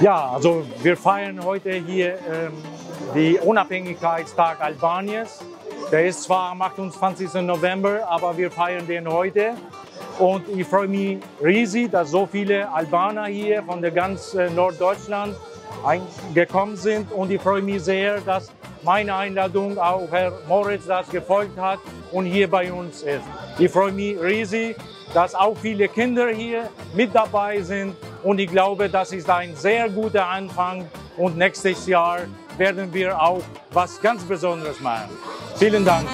Ja, also wir feiern heute hier ähm, die Unabhängigkeitstag Albaniens. Der ist zwar am 28. November, aber wir feiern den heute. Und ich freue mich riesig, dass so viele Albaner hier von der ganz äh, Norddeutschland gekommen sind. Und ich freue mich sehr, dass meine Einladung auch Herr Moritz das gefolgt hat und hier bei uns ist. Ich freue mich riesig, dass auch viele Kinder hier mit dabei sind und ich glaube, das ist ein sehr guter Anfang und nächstes Jahr werden wir auch was ganz Besonderes machen. Vielen Dank.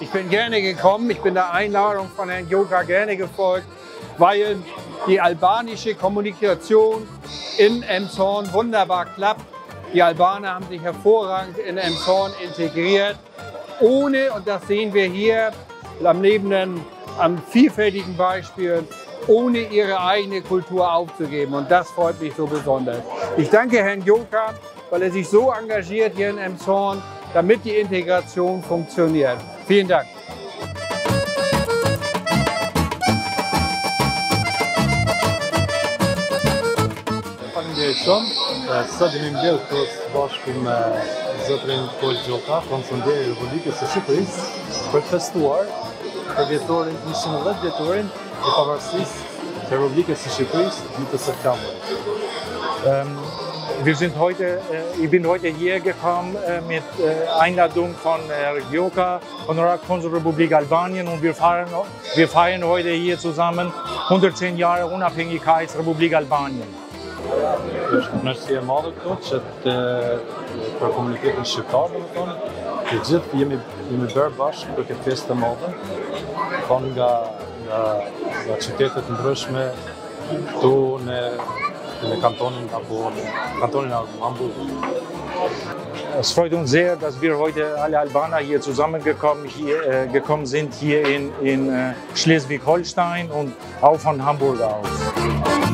Ich bin gerne gekommen, ich bin der Einladung von Herrn Joka gerne gefolgt, weil die albanische Kommunikation in Emshorn wunderbar klappt. Die Albaner haben sich hervorragend in Emshorn integriert, ohne, und das sehen wir hier am lebenden, am vielfältigen Beispiel, ohne ihre eigene Kultur aufzugeben. Und das freut mich so besonders. Ich danke Herrn Joka, weil er sich so engagiert hier in Emshorn, damit die Integration funktioniert. Vielen Dank. Faleminderit shumë. Sot jemi mbledh këtu së bashku me zotrin Kol Gjoka, konsunderi Republikës së Shqipërisë, për të festuar për vjetorin 110 vjetorin e pavarësisë të Republikës së Shqipërisë në të septembrit. Ähm, wir sind heute, ich bin heute hier gekommen mit Einladung von Herrn Gjoka, Honorarkonsulrepublik Albanien und wir feiern, wir feiern heute hier zusammen 110 Jahre Unabhängigkeitsrepublik Albanien. Nërësi e madhe këto që të, për komunitetin shqiptar, tonë, të gjithë jemi, jemi bërë bashkë për këtë festë të madhe, kanë nga, nga, nga qytetet ndryshme këtu në, në kantonin apo kantonin Hamburg. Es freut uns sehr, dass wir heute alle Albaner hier zusammengekommen hier, äh, gekommen sind, hier in, in äh, Schleswig-Holstein und auch von Hamburg aus.